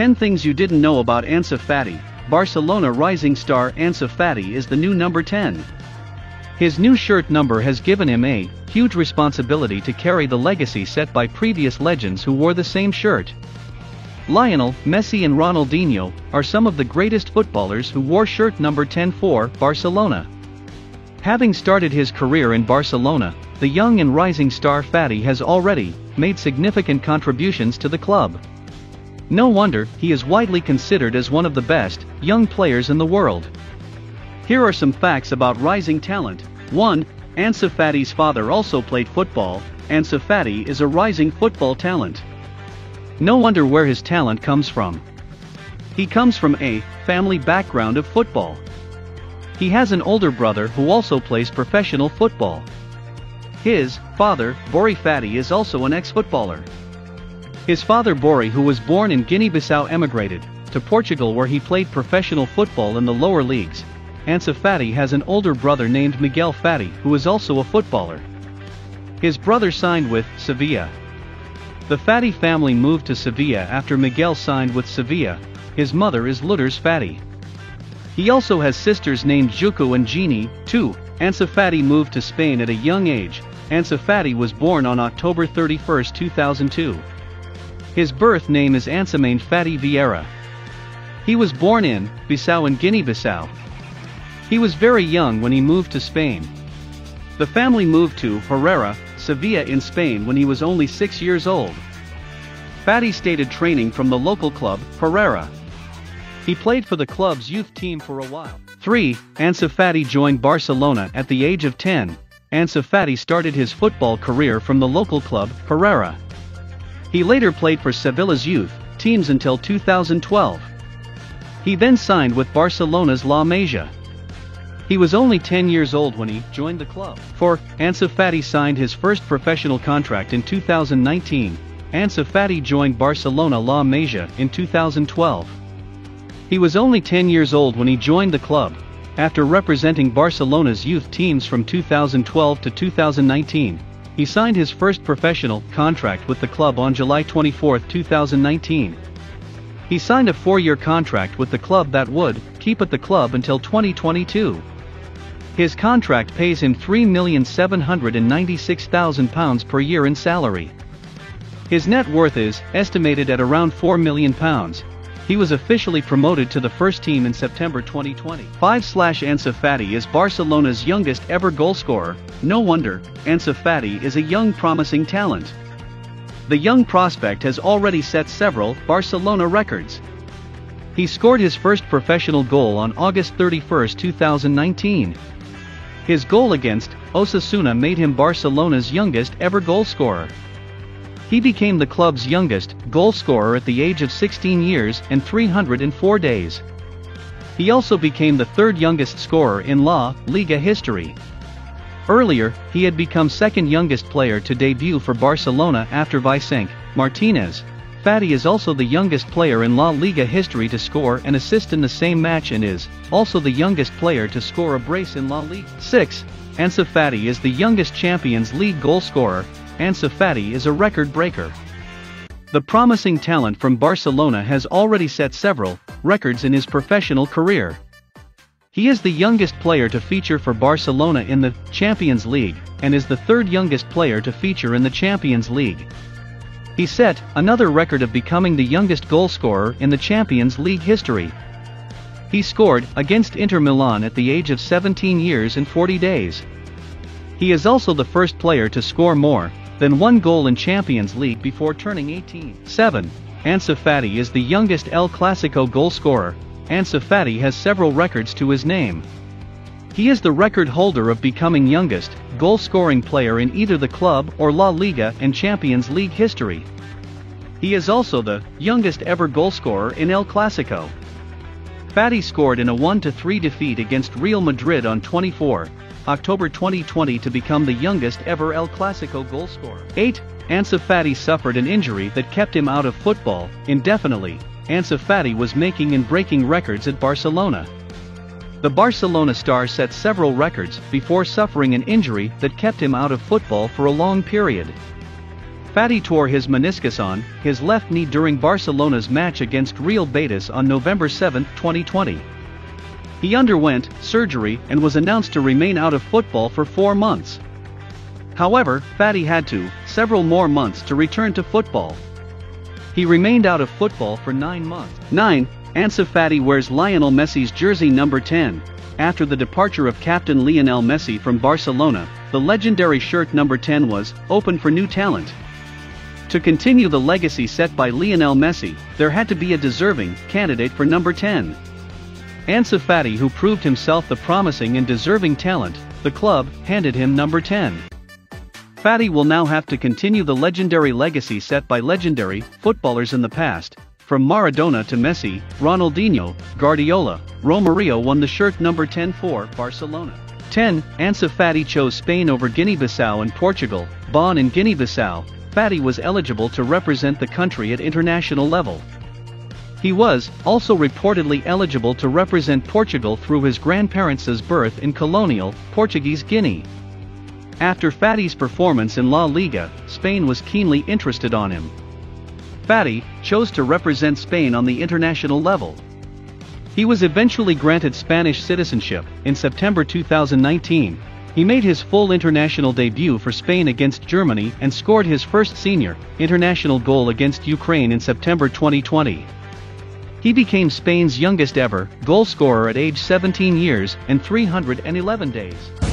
10 Things You Didn't Know About Ansu Fati, Barcelona rising star Ansu Fati is the new number 10. His new shirt number has given him a huge responsibility to carry the legacy set by previous legends who wore the same shirt. Lionel, Messi and Ronaldinho are some of the greatest footballers who wore shirt number 10 for Barcelona. Having started his career in Barcelona, the young and rising star Fati has already made significant contributions to the club. No wonder he is widely considered as one of the best young players in the world. Here are some facts about rising talent. 1. Ansu Fati's father also played football. Ansu Fati is a rising football talent. No wonder where his talent comes from. He comes from a family background of football. He has an older brother who also plays professional football. His father, Bori Fati, is also an ex-footballer. His father Bori who was born in Guinea-Bissau emigrated to Portugal where he played professional football in the lower leagues. Ansu Fati has an older brother named Miguel Fati who is also a footballer. His brother signed with Sevilla. The Fati family moved to Sevilla after Miguel signed with Sevilla. His mother is Lourdes Fati. He also has sisters named Juku and Jeannie, too. Ansu Fati moved to Spain at a young age. Ansu Fati was born on October 31, 2002. His birth name is Anssumane Fati Vieira. He was born in Bissau in Guinea-Bissau. He was very young when he moved to Spain. The family moved to Herrera, Sevilla in Spain when he was only 6 years old. Fati stated training from the local club, Herrera. He played for the club's youth team for a while. 3. Ansu Fati joined Barcelona at the age of 10. Ansu Fati started his football career from the local club, Herrera. He later played for Sevilla's youth teams until 2012. He then signed with Barcelona's La Masia. He was only 10 years old when he joined the club. For Ansu Fati signed his first professional contract in 2019. Ansu Fati joined Barcelona La Masia in 2012. He was only 10 years old when he joined the club, after representing Barcelona's youth teams from 2012 to 2019. He signed his first professional contract with the club on July 24, 2019. He signed a four-year contract with the club that would keep at the club until 2022. His contract pays him £3,796,000 per year in salary. His net worth is estimated at around £4 million. He was officially promoted to the first team in September 2020. 5 slash Ansu Fati is Barcelona's youngest ever goalscorer. No wonder, Ansu Fati is a young promising talent. The young prospect has already set several Barcelona records. He scored his first professional goal on August 31, 2019. His goal against Osasuna made him Barcelona's youngest ever goalscorer. He became the club's youngest goal scorer at the age of 16 years and 304 days. He also became the third youngest scorer in La Liga history. Earlier, he had become second youngest player to debut for Barcelona after Vicente Martinez. Fati is also the youngest player in La Liga history to score an assist in the same match and is also the youngest player to score a brace in La Liga. 6. Ansu Fati is the youngest Champions League goal scorer Ansu Fati is a record breaker. The promising talent from Barcelona has already set several records in his professional career. He is the youngest player to feature for Barcelona in the Champions League and is the third youngest player to feature in the Champions League. He set another record of becoming the youngest goalscorer in the Champions League history. He scored against Inter Milan at the age of 17 years and 40 days. He is also the first player to score more then one goal in Champions League before turning 18. 7. Ansu Fati is the youngest El Clasico goal scorer. Ansu Fati has several records to his name. He is the record holder of becoming youngest goal-scoring player in either the club or La Liga and Champions League history. He is also the youngest ever goalscorer in El Clasico. Fati scored in a 1-3 defeat against Real Madrid on 24 October 2020 to become the youngest ever El Clasico goalscorer. 8. Ansu Fati suffered an injury that kept him out of football indefinitely. Ansu Fati was making and breaking records at Barcelona. The Barcelona star set several records before suffering an injury that kept him out of football for a long period. Fati tore his meniscus on his left knee during Barcelona's match against Real Betis on November 7, 2020. He underwent surgery and was announced to remain out of football for four months. However, Fati had to, several more months to return to football. He remained out of football for nine months. 9. Ansu Fati wears Lionel Messi's jersey number 10. After the departure of captain Lionel Messi from Barcelona, the legendary shirt number 10 was open for new talent. To continue the legacy set by Lionel Messi, there had to be a deserving candidate for number 10. Ansu Fati who proved himself the promising and deserving talent, the club handed him number 10. Fati will now have to continue the legendary legacy set by legendary footballers in the past, from Maradona to Messi, Ronaldinho, Guardiola, Romario won the shirt number 10 for Barcelona. 10. Ansu Fati chose Spain over Guinea-Bissau and Portugal, born in Guinea-Bissau, Fati was eligible to represent the country at international level. He was also reportedly eligible to represent Portugal through his grandparents' birth in colonial Portuguese Guinea. After Fati's performance in La Liga, Spain was keenly interested on him. Fati chose to represent Spain on the international level. He was eventually granted Spanish citizenship in September 2019, he made his full international debut for Spain against Germany and scored his first senior international goal against Ukraine in September 2020. He became Spain's youngest ever goal scorer at age 17 years and 311 days.